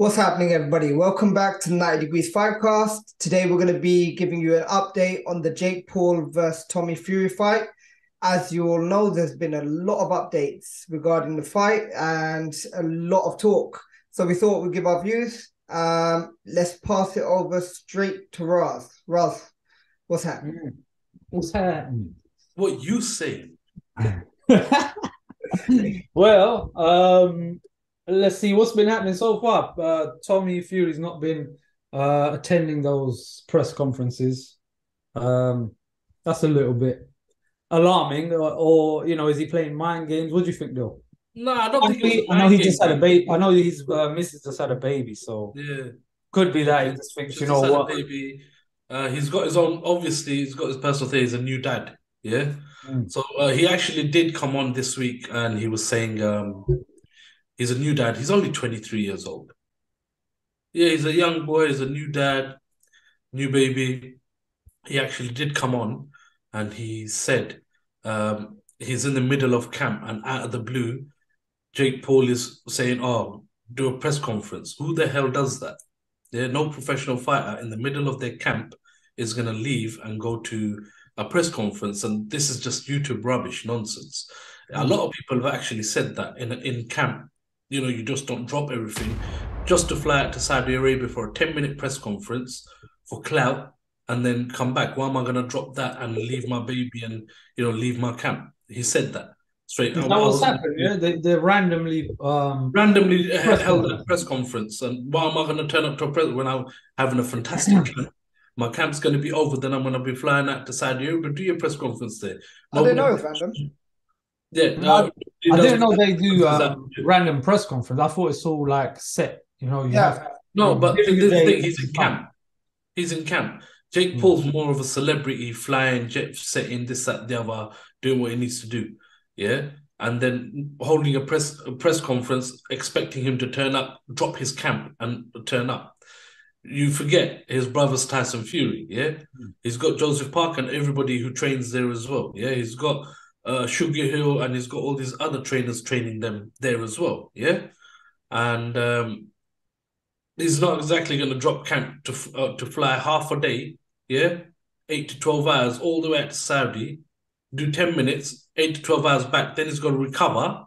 What's happening, everybody? Welcome back to 90 Degrees Fightcast. Today, we're going to be giving you an update on the Jake Paul versus Tommy Fury fight. As you all know, there's been a lot of updates regarding the fight and a lot of talk. So we thought we'd give our views. Um, let's pass it over straight to Raz. Raz, what's happening? What's happening? What you say? well, um, let's see what's been happening so far. Uh, Tommy Fury's not been uh, attending those press conferences. Um, that's a little bit alarming. Or, or, you know, is he playing mind games? What do you think, though? No, I don't I, think. know he, I know he just had a baby. I know his uh, missus just had a baby, so Yeah, could be that he just thinks, Just you know what? Baby. Uh, he's got his own. Obviously, he's got his personal thing. He's a new dad. Yeah. Mm. So uh, he actually did come on this week, and he was saying um, he's a new dad. He's only twenty three years old. Yeah, he's a young boy. He's a new dad, new baby. He actually did come on, and he said um, he's in the middle of camp, and out of the blue, Jake Paul is saying, "Oh, do a press conference." Who the hell does that? Yeah, no professional fighter in the middle of their camp is going to leave and go to a press conference, and this is just YouTube rubbish nonsense. A lot of people have actually said that in in camp. You know, you just don't drop everything just to fly out to Saudi Arabia for a ten minute press conference for clout, and then come back. Why am I going to drop that and leave my baby and you know leave my camp? He said that straight. Is that was- happened? Yeah, they they randomly um randomly Press held conference. a press conference, and why am I going to turn up to a press when I'm having a fantastic camp? My camp's going to be over, then I'm going to be flying out to Saudi Arabia. Do your press conference there. I don't know Nobody- it's random. Yeah, No, I didn't know they do um, random press conference. I thought it's all like set. You know, you Yeah. have No, but this the thing. He's in camp. He's in camp. Jake Mm. Paul's more of a celebrity, flying, jet setting, this, that, the other, doing what he needs to do. Yeah. And then holding a press a press conference, expecting him to turn up, drop his camp and turn up. You forget his brother's Tyson Fury, yeah? He's got Joseph Parker and everybody who trains there as well. Yeah, he's got uh Sugar Hill and he's got all these other trainers training them there as well. Yeah. And um he's not exactly going to drop camp to uh, to fly half a day, yeah, eight to twelve hours all the way out to Saudi, do ten minutes, eight to twelve hours back. Then he's got to recover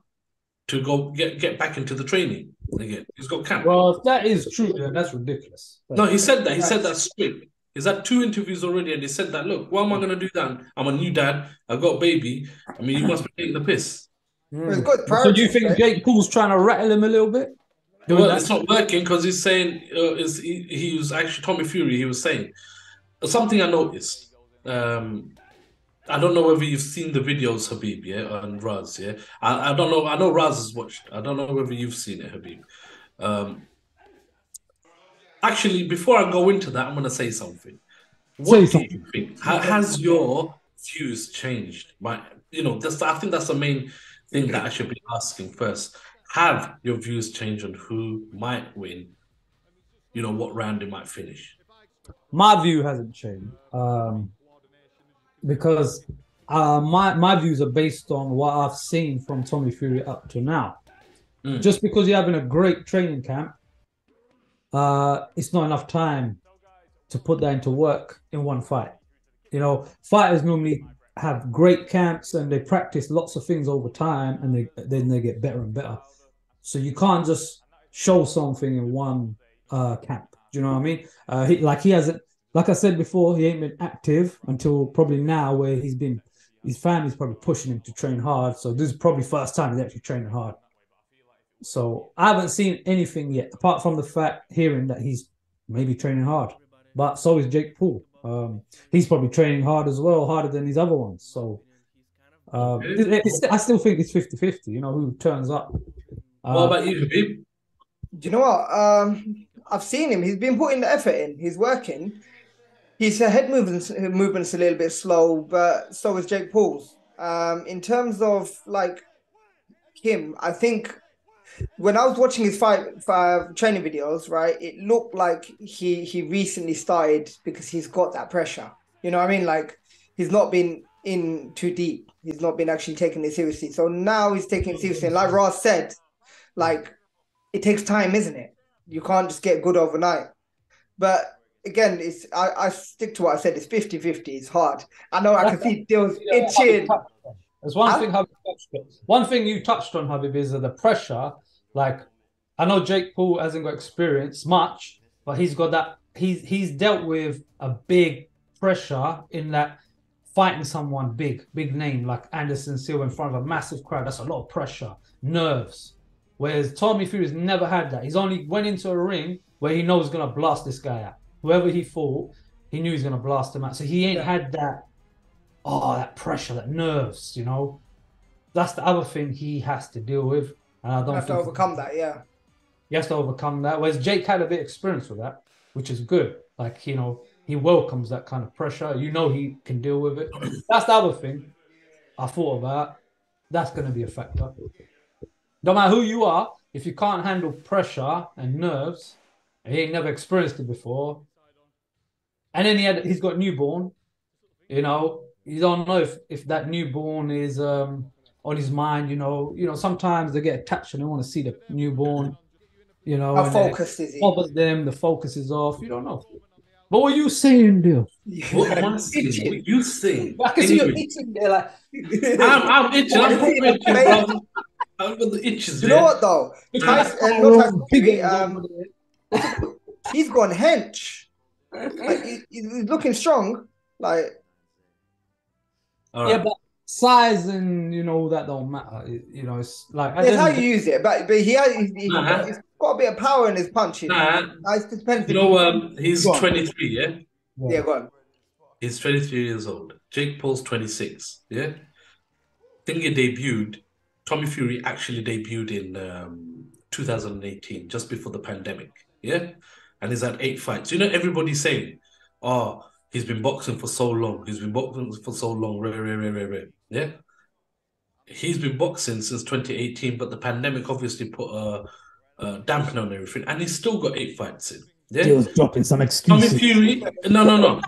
to go get get back into the training again. He's got camp. well, if that is true, then that's ridiculous. no, he said that. He said that straight. He's had two interviews already, and he said that. Look, why am I going to do that? I'm a new dad. I've got a baby. I mean, you must be taking the piss. Mm. Good So do you think right? Jake Paul's trying to rattle him a little bit? Doing Well, that? it's not working because he's saying uh, is he, he was actually Tommy Fury. He was saying something I noticed. Um, I don't know whether you've seen the videos, Habib, yeah, and Raz, yeah. I, I don't know. I know Raz has watched. I don't know whether you've seen it, Habib. Um, actually, before I go into that, I'm going to say something. What Say do something. you think? Ha- has your views changed? My, you know, that's. I think that's the main thing that I should be asking first. Have your views changed on who might win? You know what round it might finish. my view hasn't changed um, because uh, my my views are based on what I've seen from Tommy Fury up to now. Mm. Just because you're having a great training camp, uh, it's not enough time to put that into work in one fight. You know, fighters normally have great camps and they practice lots of things over time, and they then they get better and better. So you can't just show something in one uh, camp. Do you know what I mean? Uh, he, like he hasn't, like I said before, he ain't been active until probably now, where he's been. His family's probably pushing him to train hard. So this is probably first time he's actually training hard. So I haven't seen anything yet, apart from the fact hearing that he's maybe training hard. But so is Jake Paul. Um, he's probably training hard as well, harder than his other ones. So um, it- it's- I still think it's 50-50, You know who turns up. Uh, what about you, Habib? Do you know what? Um, I've seen him. He's been putting the effort in. He's working. His uh, head movements movements a little bit slow, but so is Jake Paul's. Um, in terms of like him, I think when I was watching his fight uh, training videos, right, it looked like he he recently started because he's got that pressure. You know what I mean? Like he's not been in too deep. He's not been actually taking it seriously. So now he's taking it seriously. And like Raz said, like it takes time, isn't it? You can't just get good overnight. But again, it's I, I stick to what I said. It's 50-50. It's hard. I know I can see Dill's itching. Habib touched on. There's one Huh? thing Habib touched on. One thing you touched on, Habib, is the pressure. Like, I know Jake Paul hasn't got experience much, but he's got that. He's he's dealt with a big pressure in that fighting someone big, big name like Anderson Silva in front of a massive crowd. That's a lot of pressure, nerves. Whereas Tommy Fury's never had that. He's only went into a ring where he knows he's gonna blast this guy out. Whoever he fought, he knew he's gonna blast him out. So he ain't Yeah. had that oh, that pressure, that nerves, you know. That's the other thing he has to deal with. And I don't have to overcome that. Yeah. he has to overcome that. Whereas Jake had a bit of experience with that, which is good. Like, you know, he welcomes that kind of pressure. You know he can deal with it. That's the other thing I thought about. That's gonna be a factor. No matter who you are, if you can't handle pressure and nerves, and he ain't never experienced it before. And then he had he's got newborn, you know, you don't know if if that newborn is um on his mind, you know, you know, sometimes they get attached and they want to see the newborn, you know, How and focused is he? bothers them, the focus is off, you don't know. But what you saying, Dill? What am I saying? Itching. What you saying? I can see you Anyway, itching there, like I'm, I'm itching. I'm Why is proper itching, pain? bro. I've got the itches You there. know what though? Tyson, uh, not Tyson Fury, um, he's gone hench. Like, he- he's looking strong. Like All yeah, but size and you know that don't matter. It- you know, it's like at that's the how you use it. But but he has he's, he's Nah. he's got a bit of power in his punching. Nah, Uh, it depends. you know, um, he's Go on. 23, yeah? yeah, go on. He's 23 years old. Jake Paul's 26, yeah? Think he debuted, Tommy Fury actually debuted in um, 2018, just before the pandemic, yeah? And he's had eight fights. You know, everybody's saying, oh, he's been boxing for so long. He's been boxing for so long, rare, rare, rare, rare, rare, yeah? He's been boxing since 2018, but the pandemic obviously put a, a dampener on everything, and he's still got eight fights in, yeah? Dill's dropping some excuses. Tommy. Fury, no, no, no.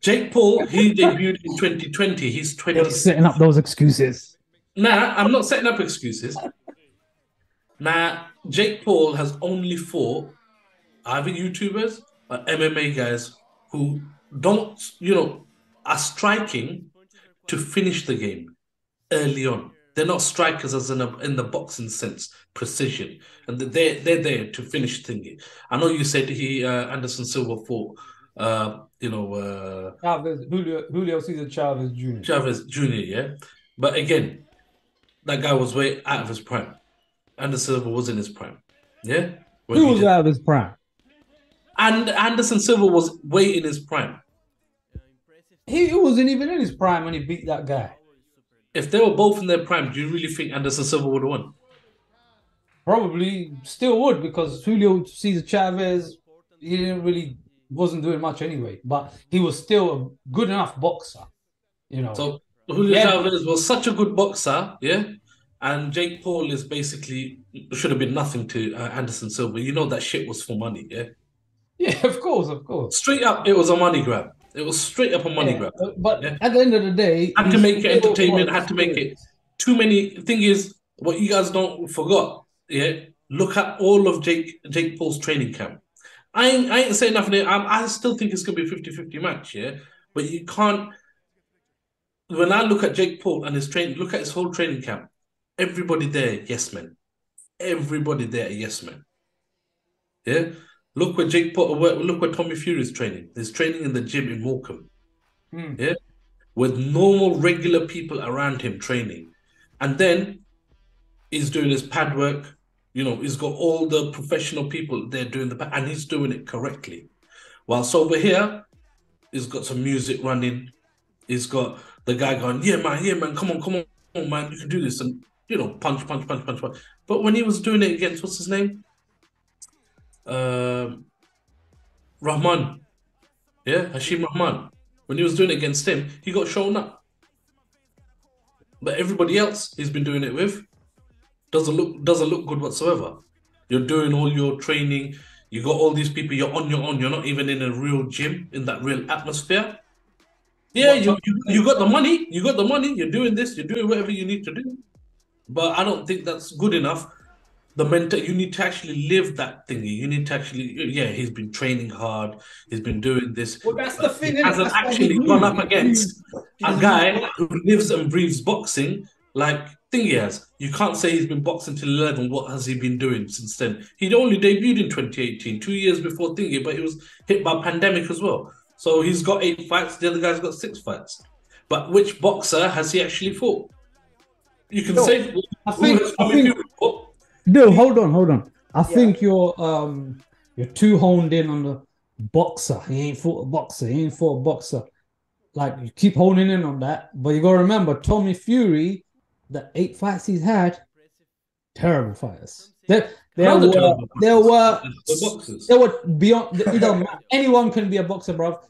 Jake Paul, he debuted in 2020. He's Dill's 20. setting up those excuses. Nah, I'm not setting up excuses. Nah, Jake Paul has only fought either YouTubers or MMA guys who don't, you know, are striking to finish the game early on. They're not strikers as in, a, in the boxing sense, precision, and they're they're there to finish thingy. I know you said he uh, Anderson Silva fought, uh, you know, uh, Chavez, Julio, Julio Cesar Chavez Jr. Chavez Jr., yeah. But again, that guy was way out of his prime. Anderson Silva was in his prime. Yeah? Who he was did- out of his prime? And Anderson Silva was way in his prime. He, wasn't even in his prime when he beat that guy. If they were both in their prime, do you really think Anderson Silva would have won? Probably still would because Julio Cesar Chavez, he didn't really wasn't doing much anyway, but he was still a good enough boxer. You know, So Julio Yeah. Chavez was such a good boxer, yeah? And Jake Paul is basically should have been nothing to uh, Anderson Silva. You know that shit was for money, yeah? yeah, of course, of course. Straight up, it was a money grab. It was straight up a money Yeah, grab. but- Yeah. at the end of the day, Had to make it entertainment, had to make it too many thing is what you guys don't forgot. Yeah, look at all of Jake Jake Paul's training camp. I ain't I ain't saying nothing. I, I still think it's gonna be a 50-50 match. Yeah, but you can't. When I look at Jake Paul and his training, look at his whole training camp. Everybody there, yes man. Everybody there, yes man. Yeah, look where Jake. Where, look where Tommy Fury is training. He's training in the gym in Morecambe Hmm. with normal, regular people around him training. And then he's doing his pad work. You know, he's got all the professional people there doing the pad, and he's doing it correctly. Whilst over here, he's got some music running. He's got the guy going, Yeah, man, yeah, man, come on, come on, man, you can do this. And, you know, punch, punch, punch, punch, punch. But when he was doing it against, what's his name? Um, Rahman. Yeah, Hasim Rahman. When he was doing it against him, he got shown up. But everybody else he's been doing it with doesn't look doesn't look good whatsoever. You're doing all your training. You got all these people. You're on your own. You're not even in a real gym in that real atmosphere. Yeah, you, you you got the money. You got the money. You're doing this. You're doing whatever you need to do. But I don't think that's good enough the mental. You need to actually live that thingy. You need to actually, yeah. He's been training hard. He's been doing this. Well, that's the thing. He hasn't actually gone up against a guy who lives and breathes boxing like Thingy has. You can't say he's been boxing till 11. What has he been doing since then? He'd only debuted in 2018, two years before Thingy, but he was hit by pandemic as well. So he's got eight fights. The other guy's got six fights. But which boxer has he actually fought? You can No, say. I think- I think-? No, hold on, hold on. I Yeah. think you're um you're too honed in on the boxer. He ain't fought a boxer. He ain't fought a boxer. Like you keep honing in on that, but you gotta remember Tommy Fury, the eight fights he's had, terrible fighters. There, there Another were there were The boxers. there were beyond. It don't matter. Anyone can be a boxer, bro.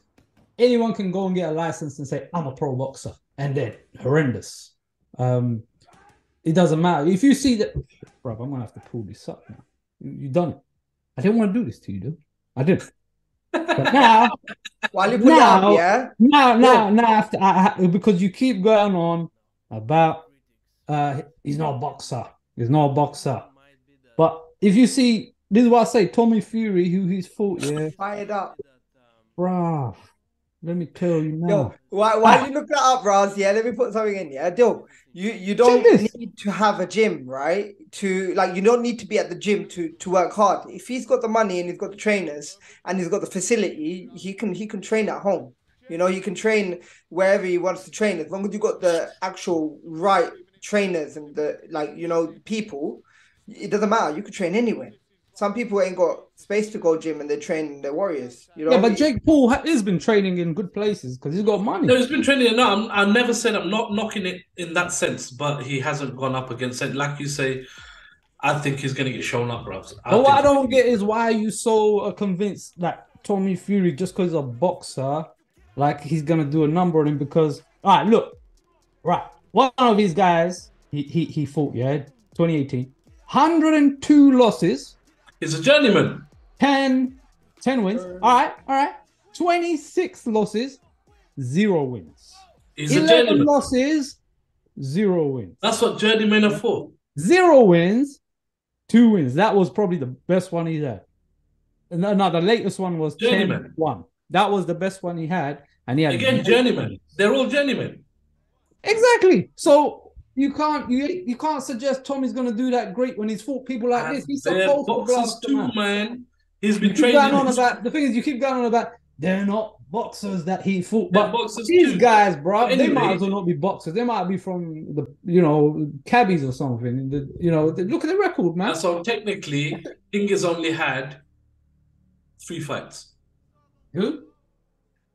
Anyone can go and get a license and say I'm a pro boxer, and they're horrendous. Um, it doesn't matter if you see that, bro. I'm gonna have to pull this up now. You, done it. I didn't want to do this to you, dude. I didn't. But now, While you put Now- up, yeah. now, now, now, after I, I, because you keep going on about uh he's not a boxer. He's not a boxer. But if you see, this is what I say, Tommy Fury, who he's fought, yeah, Fired up. bruh. Let me tell you now. Yo, while, while you look that up, Raz, yeah, let me put something in. Yeah, Dil, you you don't need to have a gym, right? To like, you don't need to be at the gym to to work hard. If he's got the money and he's got the trainers and he's got the facility, he can he can train at home. You know, he can train wherever he wants to train as long as you got the actual right trainers and the like, you know, people. It doesn't matter. You could train anywhere. Some people ain't got space to go gym and they're training their warriors. You know, yeah, but Jake Paul ha- has been training in good places because he's got money. No, he's been training. No, I'm, I never said I'm not knocking it in that sense, but he hasn't gone up against it. Like you say, I think he's going to get shown up, bro. But what I don't get is why are you so uh, convinced that Tommy Fury, just because he's a boxer, like he's gonna do a number on him? Because all right, look, right, one of these guys, he he, he fought, yeah, 2018, 102 losses, He's a journeyman. 10, 10 wins. All right, all right, 26 losses, zero wins. He's a 11 journeyman. losses, zero wins. That's what journeymen are for. Zero wins, two wins. That was probably the best one he had. No, uh, no, the latest one was 10 1. That was the best one he had. And he had Again, journeymen. They're all journeymen. Exactly. So you can't you you can't suggest Tommy's gonna do that great when he's fought people like this. He's They're boxers too, out. man. He's You been keep training. going on his- about the thing is you keep going on about they're not boxers that he fought, They're but boxers these too. guys, bro, they might as well not be boxers. They might be from the you know cabbies or something. The, you know, the, look at the record, man. And so technically, Inga's only had three fights. Who?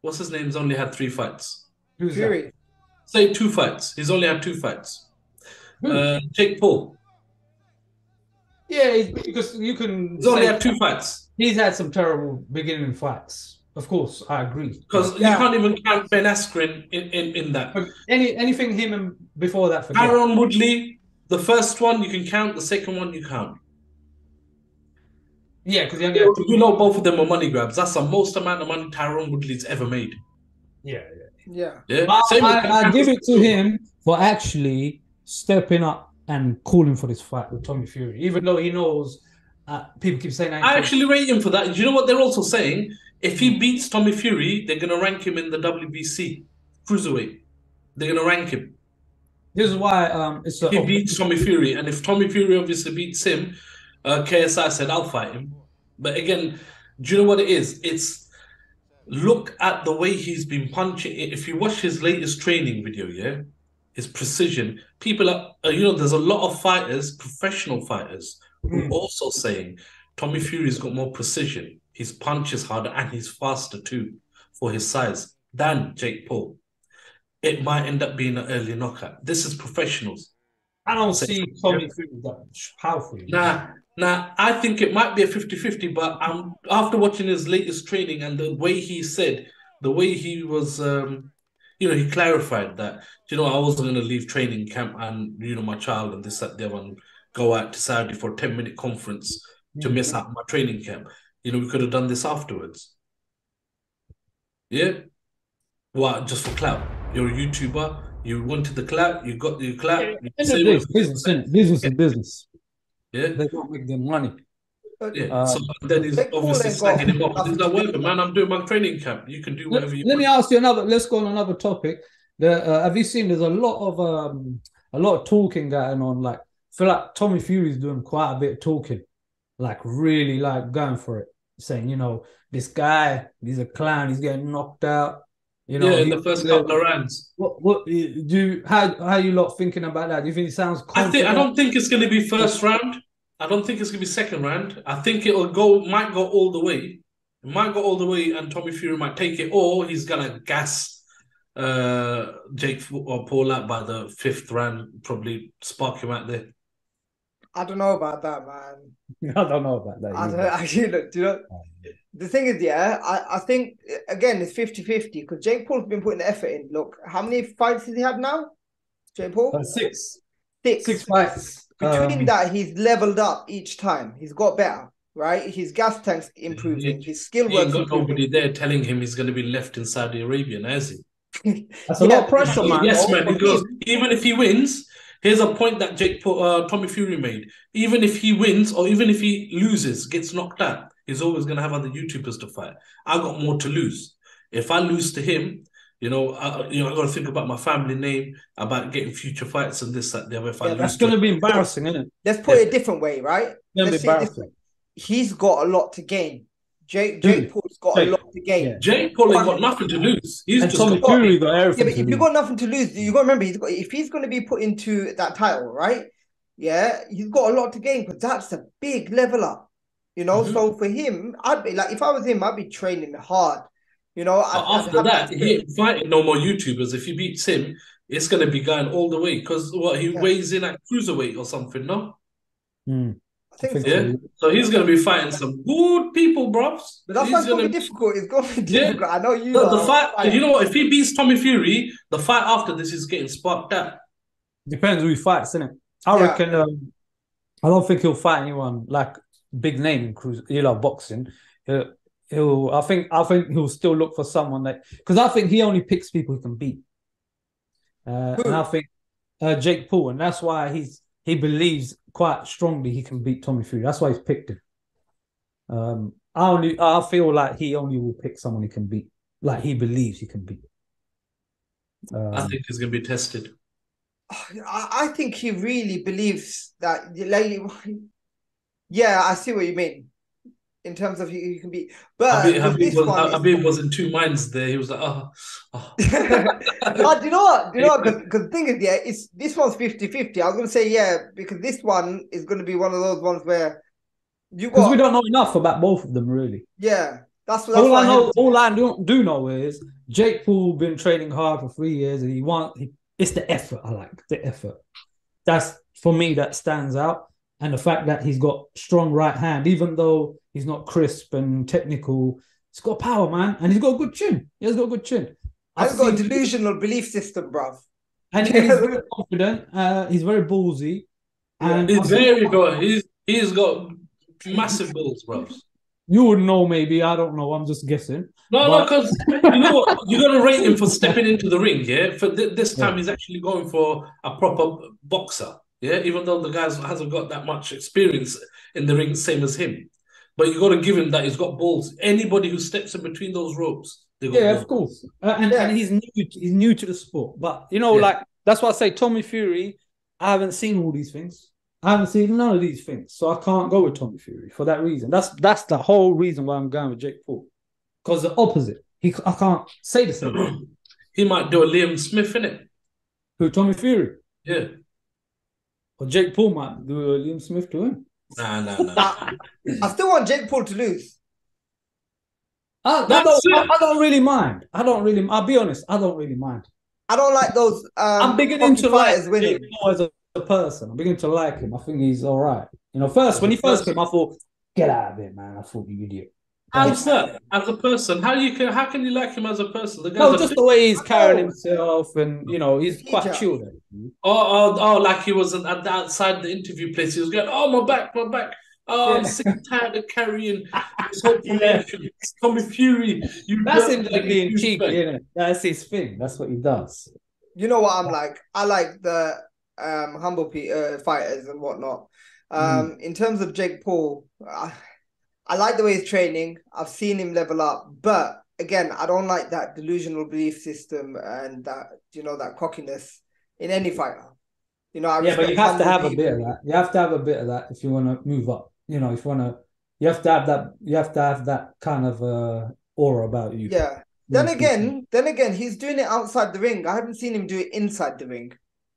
What's his name's only had three fights? Who's that? Say two fights. He's only had two fights. Who? Uh, Jake Paul. Yeah, he's- because you can. He's only say had two fights. he's had some terrible beginning fights. Of course, I agree. Because Yeah. you can't even count Ben Askren in, in, in that. But any anything him and before that, forget. Tyron Woodley, the first one you can count, the second one you can't. Yeah, because You you know both of them are money grabs. That's the most amount of money Tyron Woodley's ever made. yeah. Yeah. Yeah. But Same with I, I give it to him for actually stepping up and calling for this fight with Tommy Fury, even though he knows uh, people keep saying I actually rate him for that. Do you know what they're also saying? If he beats Tommy Fury, they're gonna rank him in the WBC cruiserweight. They're gonna rank him. This is why um, it's a, he beats Tommy Fury, and if Tommy Fury obviously beats him, uh, KSI said I'll fight him. But again, do you know what it is? It's look at the way he's been punching. If you watch his latest training video, yeah, his precision. People are, uh, you know, there's a lot of fighters, professional fighters, who are Mm. also saying Tommy Fury's got more precision. His punch is harder and he's faster too for his size than Jake Paul. It might end up being an early knockout. This is professionals. I don't see Tommy Fury that powerful. Nah, nah, I think it might be a 50-50, but um, after watching his latest training and the way he said, the way he was, um, you know, he clarified that, you know, I wasn't going to leave training camp and, you know, my child and this, that, the other, and go out to Saudi for a 10-minute conference to Mm. miss out my training camp. You know, we could have done this afterwards. Yeah? Well, just for clout? You're a YouTuber, you wanted the clout, you got the clout. you It's say a what- business, business, business business. Yeah, They don't make their money. But yeah. Uh, so then he's obviously ain't slagging him off. nothing He's like, to whatever, man. I'm doing my training camp. You can do Let, whatever you let me ask you another. Let's go on another topic. The, uh, have you seen? There's a lot of um, a lot of talking going on. Like, I feel like Tommy Fury's doing quite a bit of talking, like really like going for it, saying, you know, this guy, he's a clown. He's getting knocked out. You know, yeah, in he- the first couple of rounds. What what do you how how you lot thinking about that? Do you think it sounds I think I don't think it's going to be first round. I don't think it's going to be second round. I think it'll go might go all the way. It might go all the way, and Tommy Fury might take it, or he's gonna gas uh Jake or Paul out by the fifth round, probably spark him out there. I don't know about that, man. I don't know about that. I don't either. actually look, do you know the thing is, yeah, I, I think again it's 50-50 because Jake Paul's been putting the effort in. Look, how many fights does he have now? Jake Paul? Uh, six Six. six fights. Between Um, that, he's leveled up each time. He's got better, right? His gas tank's improving. His skill He ain't work's got improving. nobody there telling him he's going to be left in Saudi Arabia, now, has he? That's a lot of pressure, man. Yes, man. Because even if he wins, here's a point that Jake put, uh, Tommy Fury made. Even if he wins, or even if he loses, gets knocked out, he's always going to have other YouTubers to fight. I got more to lose. If I lose to him, you know, I, you know, I got to think about my family name, about getting future fights and this, that, the other. If I Yeah, lose, That's going to be embarrassing, isn't it? Let's put it a different way, right? Gonna be Let's see it this embarrassing. He's got a lot to gain. Jake Jake Paul's got Jake. a lot to gain. Yeah. Jake Paul ain't got nothing to lose. He's And just Tommy got, Fury got Yeah, everything. but if you've got nothing to lose, you got to remember he's got if he's going to be put into that title, right? Yeah, he's got a lot to gain because that's a big level up. You know, Mhm. so for him, I'd be like, if I was him, I'd be training hard. You know, I'd, But I'd after have that, he ain't fighting no more YouTubers. If he beats him, it's going to be going all the way because what he Yeah. weighs in at cruiserweight or something, no? Mm. I think, I think so. Yeah. So he's going to be fighting some good people, bruv. But that's He's going to gonna- be difficult. It's going to be Yeah. difficult. I know you. The, the fight, fighting. you know what? If he beats Tommy Fury, the fight after this is getting sparked up. Depends who he fights, isn't it? I Yeah. reckon. Um, I don't think he'll fight anyone like big name in cruise. You know, boxing. He'll, he'll. I think. I think he'll still look for someone that because I think he only picks people he can beat. Uh, and I think uh, Jake Paul, and that's why he's he believes quite strongly he can beat Tommy Fury. That's why he's picked him. Um, I only. I feel like he only will pick someone he can beat. Like he believes he can beat. Um, I think he's going to be tested. I, I think he really believes that. Like, yeah, I see what you mean. In terms of you, you can be, but Habib, with Habib, this was, one, it's- Habib was in two minds there. He was like, oh, oh. do you know what? Do you know what? Because the thing is, yeah, it's this one's 50-50. I was gonna say yeah, because this one is gonna be one of those ones where you Because we don't know enough about both of them, really. yeah. That's what that's all what I know, had- all I do, do know is Jake Paul been training hard for three years, and he wants. it's the effort. I like the effort. That's for me that stands out, and the fact that he's got strong right hand, even though he's not crisp and technical, he's got power, man, and he's got a good chin. He has got a good chin. I've I've got a delusional belief system, bruv. and he's very confident. Uh, he's very ballsy, and He's very good. He's he's got massive balls, bruv. you would know maybe. I don't know. I'm just guessing. No, no, because you know what? You're gonna rate him for stepping into the ring. Yeah, for th- this time Yeah. he's actually going for a proper boxer. Yeah, even though the guy hasn't got that much experience in the ring, same as him. But you got to give him that he's got balls. Anybody who steps in between those ropes, they got Yeah, balls. of course. Uh, and, Yeah. and he's new. He's new to the sport, but you know, Yeah. like that's why I say Tommy Fury. I haven't seen all these things. I haven't seen none of these things, so I can't go with Tommy Fury for that reason. That's that's the whole reason why I'm going with Jake Paul, because the opposite. He, I can't say the same. He might do a Liam Smith in it. Who Tommy Fury Yeah. Or Jake Paul might do a Liam Smith to him. Nah, nah, nah. Nah, I still want Jake Paul to lose. I, I That's don't. I. I don't really mind. I don't really. I'll be honest. I don't really mind. I don't like those. Um, I'm beginning to like fighters winning. Jake Paul as a, a person. I'm beginning to like him. I think he's all right. You know, first when he first came, I thought, get out of it, man. I thought you idiot. How's that as a person? How you can? How can you like him as a person? The guy's No, just big- the way he's carrying himself, and you know, he's quite Teacher. chilled. Oh, oh, oh, like he was at the outside the interview place. He was going, "Oh, my back, my back. Oh, I'm sick and tired of carrying this whole Yeah. promotion. It's Tommy Fury. You That's him like being cheeky, fan. isn't it? That's his thing. That's what he does. You know what I'm like? I like the um humble pe- uh, fighters and whatnot. Um, in terms of Jake Paul, I, I like the way he's training. I've seen him level up, but again, I don't like that delusional belief system and that you know that cockiness in any fighter. You know, I yeah, but you have to have a bit of that. You have to have a bit of that if you want to move up. You know, if you want to, you have to have that. You have to have that kind of uh, aura about you. Yeah. Then again, then again, he's doing it outside the ring. I haven't seen him do it inside the ring.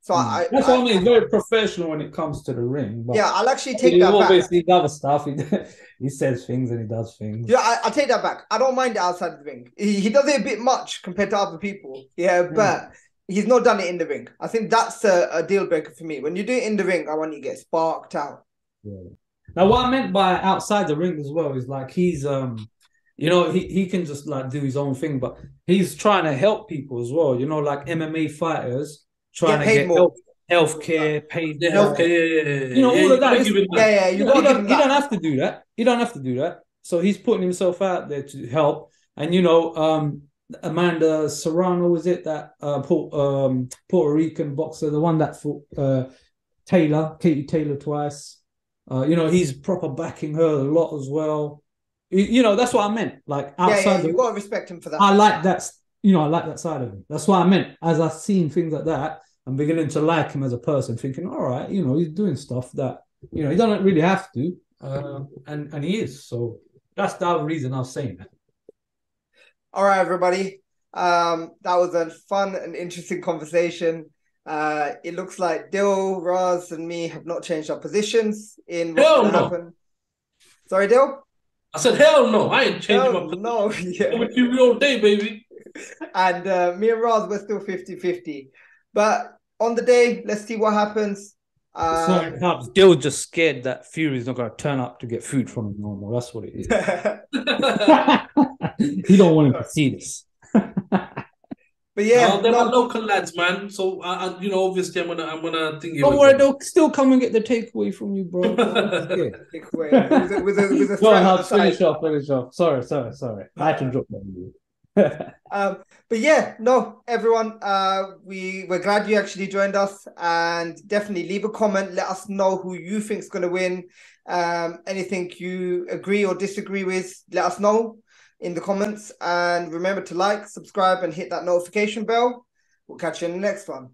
So I, Mm. That's I, what I mean. Very professional when it comes to the ring. But yeah, I'll actually take he that back. always needs other stuff. He, he says things and he does things. Yeah, I, I take that back. I don't mind it outside the ring. He, he does it a bit much compared to other people. Yeah, Mm. but he's not done it in the ring. I think that's a, a deal breaker for me. When you do it in the ring, I want you to get sparked out. Yeah. Now, what I meant by outside the ring as well is like he's um, you know, he, he can just like do his own thing, but he's trying to help people as well. You know, like MMA fighters trying Get to get more. health healthcare, paid The more. healthcare, yeah, yeah, yeah. You know, yeah, all of that gotta is- give him Yeah, yeah, You, you know, you don't, you don't have to do that. You don't have to do that. So he's putting himself out there to help. And you know, um, Amanda Serrano was it that uh, Puerto, um, Puerto Rican boxer, the one that fought uh, Taylor, Katie Taylor twice. Uh, you know, he's proper backing her a lot as well. You, you know, that's what I meant. Like Yeah, outside yeah, the you got to respect him for that. I like that. You know, I like that side of him. That's what I meant. As I've seen things like that, I'm beginning to like him as a person. Thinking, all right, you know, he's doing stuff that you know he doesn't really have to, uh, and and he is. So that's the other reason I was saying that. All right, everybody. Um, that was a fun and interesting conversation. Uh, it looks like Dill, Raz, and me have not changed our positions in what's Hell going to no. happen. Sorry, Dill? I said, hell no, I ain't changing No, my position. no, I'm yeah. with you all day, baby. And uh, me and Raz, we're still 50 50. But on the day, let's see what happens. Um, So Dill just scared that Fury's not going to turn up to get food from him normal. That's what it is. he don't want him to see this. but yeah, Uh, they're my no, local lads, man. So, I, I, you know, obviously, I'm gonna, I'm gonna think. Don't worry, they'll still come and get the takeaway from you, bro. Yeah. take with a, with a, with a Go on, threat on the Hubs, finish side. off, finish off. Sorry, sorry, sorry. I had to drop that on you. Um, but yeah, no, everyone, uh, we we're glad you actually joined us, and definitely leave a comment. Let us know who you think's going to win. Um, anything you agree or disagree with, let us know in the comments. And remember to like, subscribe, and hit that notification bell. We'll catch you in the next one.